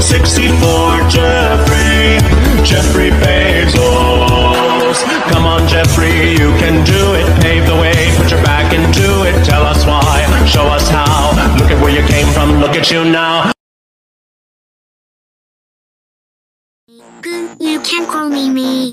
64, Jeffrey, Jeffrey Bezos. Come on, Jeffrey, you can do it. Pave the way, put your back into it. Tell us why, show us how. Look at where you came from, look at you now. You can call me me,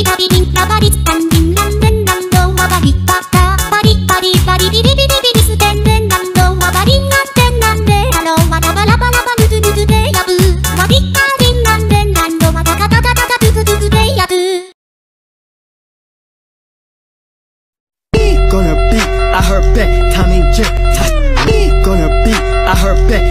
リカビリビカバリビタビリンランデンランドマバリパタパリンリパリビリビリビリステンデンランドマバリンアンテンランデアロマタバラバラバヌズヌズデヤブマビカリンランデンランドマタカタタタタズズズズデヤブピーゴナピーアハッペタミンチェッタピーゴナピーアハッペ